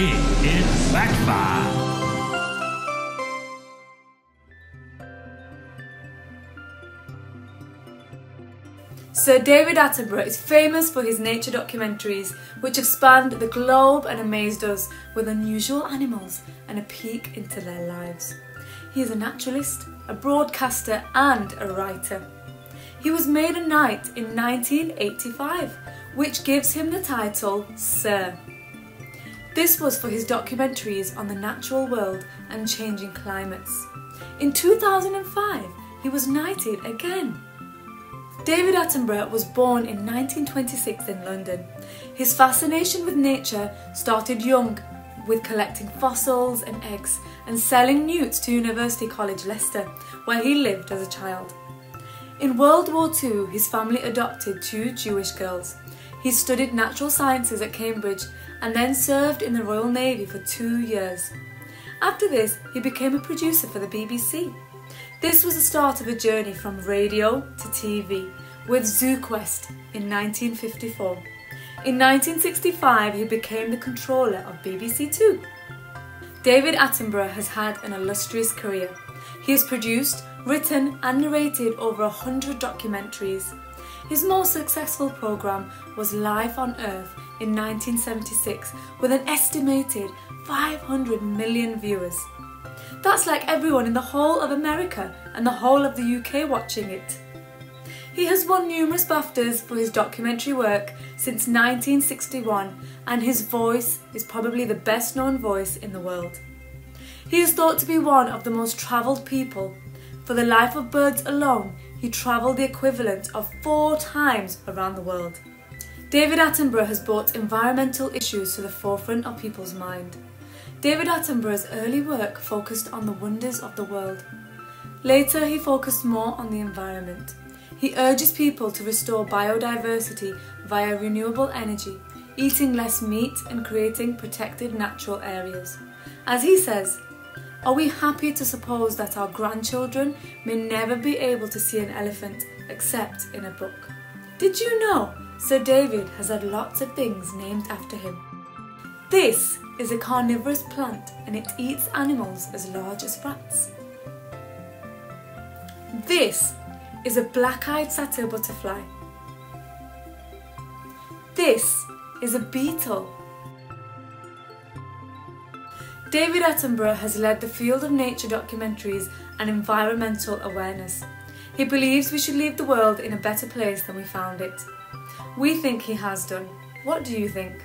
It is Backfire. Sir David Attenborough is famous for his nature documentaries, which have spanned the globe and amazed us with unusual animals and a peek into their lives. He is a naturalist, a broadcaster, and a writer. He was made a knight in 1985, which gives him the title Sir. This was for his documentaries on the natural world and changing climates. In 2005, he was knighted again. David Attenborough was born in 1926 in London. His fascination with nature started young with collecting fossils and eggs and selling newts to University College Leicester, where he lived as a child. In World War II, his family adopted two Jewish girls. He studied natural sciences at Cambridge and then served in the Royal Navy for two years. After this, he became a producer for the BBC. This was the start of a journey from radio to TV with ZooQuest in 1954. In 1965, he became the controller of BBC Two. David Attenborough has had an illustrious career. He has produced, written, and narrated over a hundred documentaries. His most successful programme was Life on Earth in 1976 with an estimated 500 million viewers. That's like everyone in the whole of America and the whole of the UK watching it. He has won numerous BAFTAs for his documentary work since 1961 and his voice is probably the best known voice in the world. He is thought to be one of the most travelled people. For the life of birds alone, he travelled the equivalent of four times around the world. David Attenborough has brought environmental issues to the forefront of people's mind. David Attenborough's early work focused on the wonders of the world. Later, he focused more on the environment. He urges people to restore biodiversity via renewable energy, eating less meat and creating protected natural areas. As he says, are we happy to suppose that our grandchildren may never be able to see an elephant except in a book? Did you know Sir David has had lots of things named after him? This is a carnivorous plant and it eats animals as large as rats. This is a black-eyed satyr butterfly. This is a beetle. David Attenborough has led the field of nature documentaries and environmental awareness. He believes we should leave the world in a better place than we found it. We think he has done. What do you think?